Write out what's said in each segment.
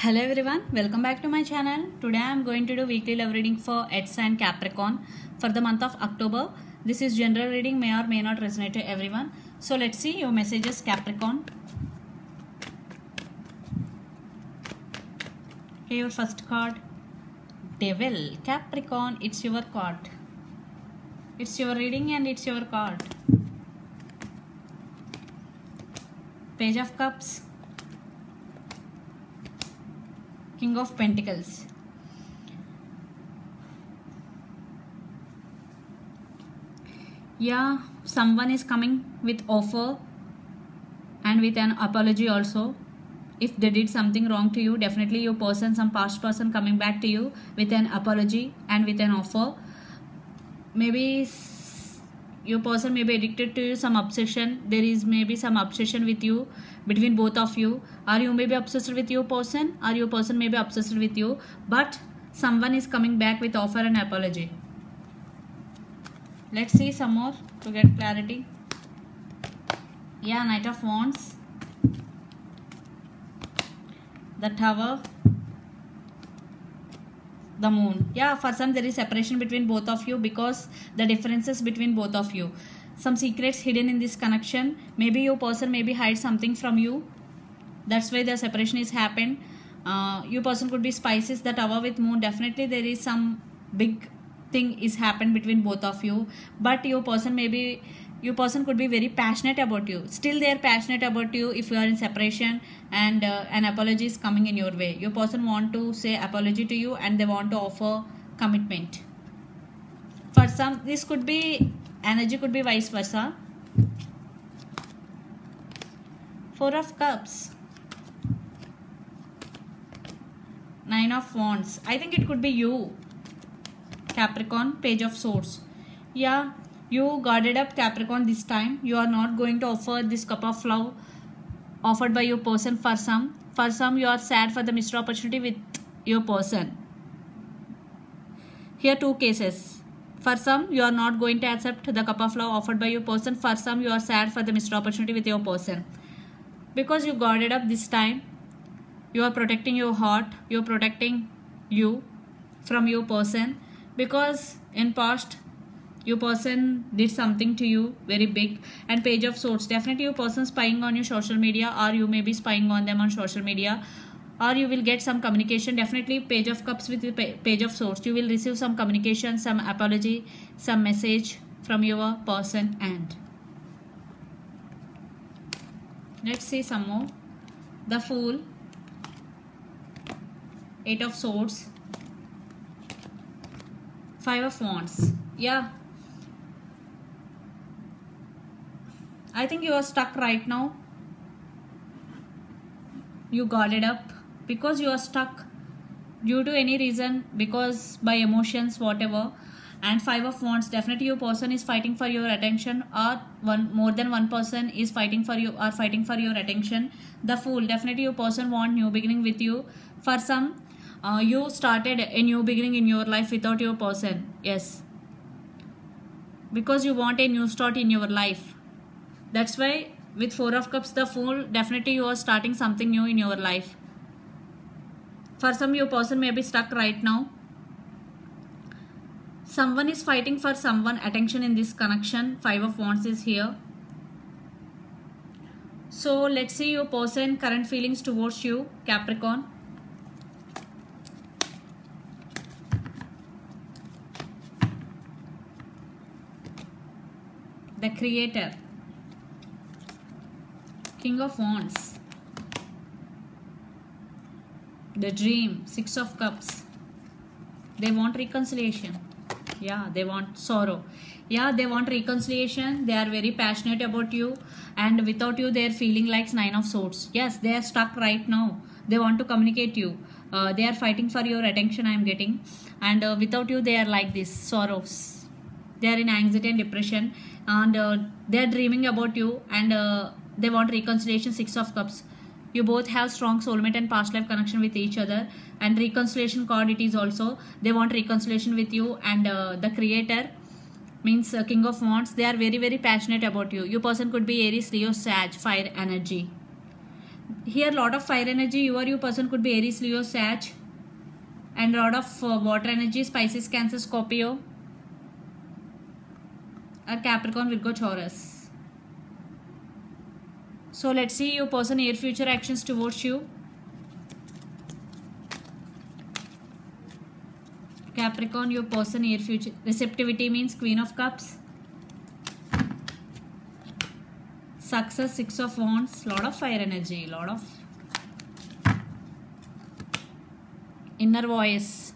Hello everyone, welcome back to my channel. Today I am going to do weekly love reading for Earth and Capricorn for the month of October. This is general reading, may or may not resonate to everyone. So let's see your messages Capricorn. Here your first card, Devil. Capricorn, it's your card. It's your reading and it's your card. Page of Cups. King of Pentacles. Yeah, someone is coming with offer and with an apology also. If they did something wrong to you, definitely your person, some past person coming back to you with an apology and with an offer. Maybe your person may be addicted to you, some obsession. There is maybe some obsession with you between both of you. Or you may be obsessed with your person or your person may be obsessed with you. But someone is coming back with offer and apology. Let's see some more to get clarity. Yeah knight of wands. The tower the moon. Yeah for some there is separation between both of you because the differences between both of you. Some secrets hidden in this connection. Maybe your person maybe hide something from you. That's why the separation is happened. Uh, your person could be Pisces the tower with moon. Definitely there is some big thing is happened between both of you. But your person maybe your person could be very passionate about you. Still they are passionate about you if you are in separation and uh, an apology is coming in your way. Your person want to say apology to you and they want to offer commitment. For some this could be energy could be vice versa. Four of cups. Nine of wands. I think it could be you. Capricorn page of swords. Yeah you guarded up capricorn this time. You are not going to offer this cup of love offered by your person for some for some you are sad for the missed opportunity with your person. Here two cases. For some you are not going to accept the cup of love offered by your person. For some you are sad for the missed opportunity with your person. Because you guarded up this time you are protecting your heart. You're protecting you from your person. Because in past your person did something to you very big and page of swords. Definitely your person spying on your social media or you may be spying on them on social media or you will get some communication. Definitely page of cups with page of swords. You will receive some communication some apology some message from your person and. Let's see some more. The fool. Eight of swords. Five of wands. Yeah i think you are stuck right now. You got it up. Because you are stuck due to any reason because by emotions whatever and five of wands definitely your person is fighting for your attention or one more than one person is fighting for you or fighting for your attention. The fool definitely your person want new beginning with you. For some uh, you started a new beginning in your life without your person. Yes. Because you want a new start in your life that's why with four of cups the fool definitely you are starting something new in your life. For some your person may be stuck right now. Someone is fighting for someone attention in this connection five of wands is here. So let's see your person current feelings towards you capricorn. The creator king of wands. The dream six of cups. They want reconciliation. Yeah they want sorrow. Yeah they want reconciliation. They are very passionate about you. And without you they are feeling like nine of swords. Yes they are stuck right now. They want to communicate you. Uh, they are fighting for your attention i am getting. And uh, without you they are like this sorrows. They are in anxiety and depression. And uh, they are dreaming about you. And uh, they want reconciliation six of cups. You both have strong soulmate and past life connection with each other. And reconciliation card it is also they want reconciliation with you and uh, the creator means uh, king of wands. They are very very passionate about you. Your person could be aries leo sag fire energy. Here lot of fire energy. You or your person could be aries leo sag. And lot of uh, water energy Pisces cancer scorpio. Or capricorn virgo taurus so let's see your person near future actions towards you. Capricorn your person near future receptivity means queen of cups. Success six of wands lot of fire energy lot of inner voice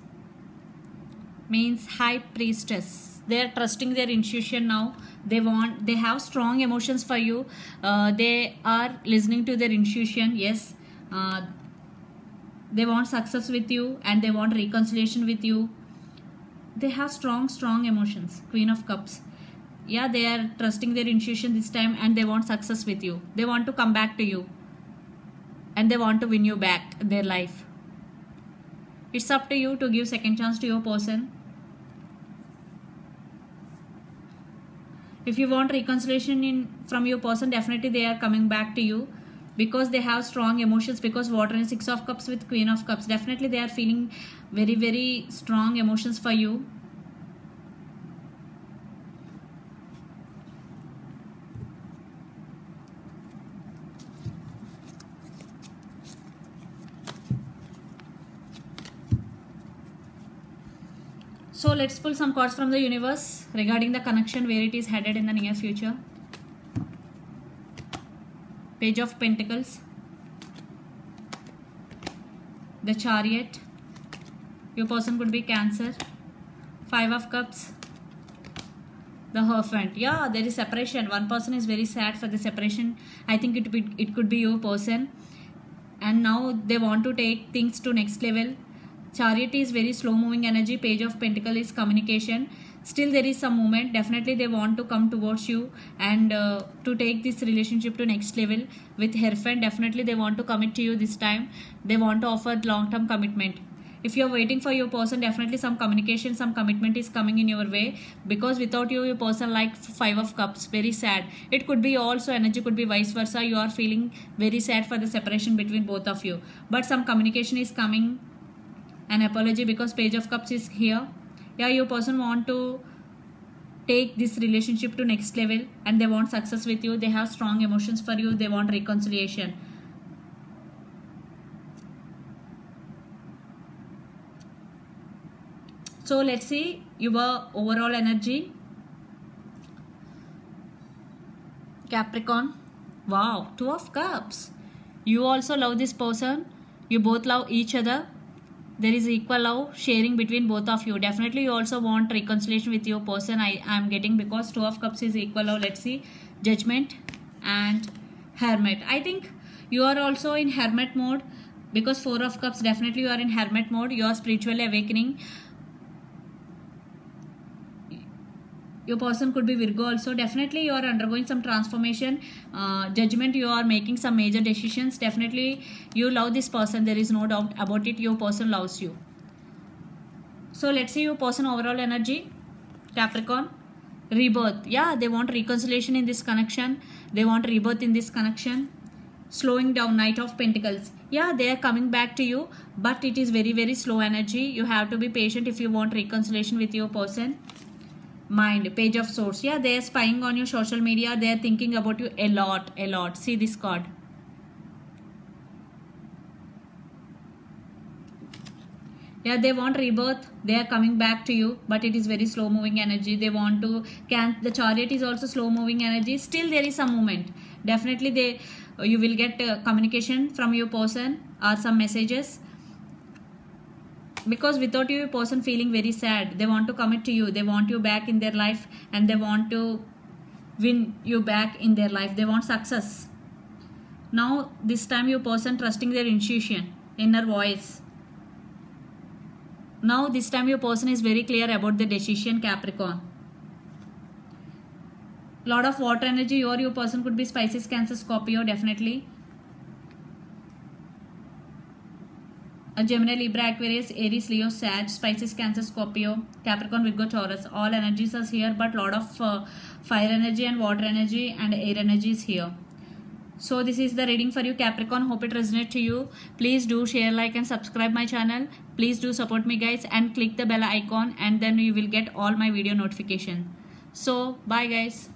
means high priestess. They are trusting their intuition now they want they have strong emotions for you. Uh, they are listening to their intuition yes. Uh, they want success with you and they want reconciliation with you. They have strong strong emotions queen of cups. Yeah they are trusting their intuition this time and they want success with you. They want to come back to you. And they want to win you back their life. It's up to you to give second chance to your person if you want reconciliation in from your person definitely they are coming back to you because they have strong emotions because water and six of cups with queen of cups. Definitely they are feeling very very strong emotions for you So let's pull some cards from the universe regarding the connection where it is headed in the near future. Page of Pentacles. The Chariot. Your person could be Cancer. Five of Cups. The Hierophant. Yeah, there is separation. One person is very sad for the separation. I think it, be, it could be your person. And now they want to take things to next level chariot is very slow moving energy. Page of pentacle is communication. Still there is some movement. Definitely they want to come towards you and uh, to take this relationship to next level. With Hierophant definitely they want to commit to you this time. They want to offer long term commitment. If you're waiting for your person definitely some communication some commitment is coming in your way. Because without you your person like five of cups. Very sad. It could be also energy could be vice versa. You are feeling very sad for the separation between both of you. But some communication is coming an apology because page of cups is here. Yeah your person want to take this relationship to next level and they want success with you. They have strong emotions for you. They want reconciliation. So let's see your overall energy. Capricorn. Wow two of cups. You also love this person. You both love each other there is equal love sharing between both of you. Definitely you also want reconciliation with your person. I am getting because two of cups is equal love. Let's see. Judgment and hermit. I think you are also in hermit mode because four of cups definitely you are in hermit mode. You are spiritually awakening your person could be virgo also. Definitely you are undergoing some transformation uh, judgment. You are making some major decisions. Definitely you love this person. There is no doubt about it. Your person loves you. So let's see your person overall energy. Capricorn rebirth. Yeah they want reconciliation in this connection. They want rebirth in this connection. Slowing down knight of pentacles. Yeah they are coming back to you but it is very very slow energy. You have to be patient if you want reconciliation with your person mind page of swords. Yeah they're spying on your social media. They're thinking about you a lot a lot. See this card. Yeah they want rebirth. They are coming back to you but it is very slow moving energy. They want to can the chariot is also slow moving energy. Still there is some movement. Definitely they you will get uh, communication from your person or some messages because without you a person feeling very sad. They want to commit to you. They want you back in their life and they want to win you back in their life. They want success. Now this time your person trusting their intuition inner voice. Now this time your person is very clear about the decision capricorn. Lot of water energy or your person could be Pisces cancer scorpio definitely Gemini, Libra, Aquarius, Aries, Leo, Sag, Pisces, Cancer, Scorpio, Capricorn, Virgo, Taurus. All energies are here, but lot of uh, fire energy and water energy and air energy is here. so this is the reading for you capricorn hope it resonates to you please do share like and subscribe my channel please do support me guys and click the bell icon and then you will get all my video notification so bye guys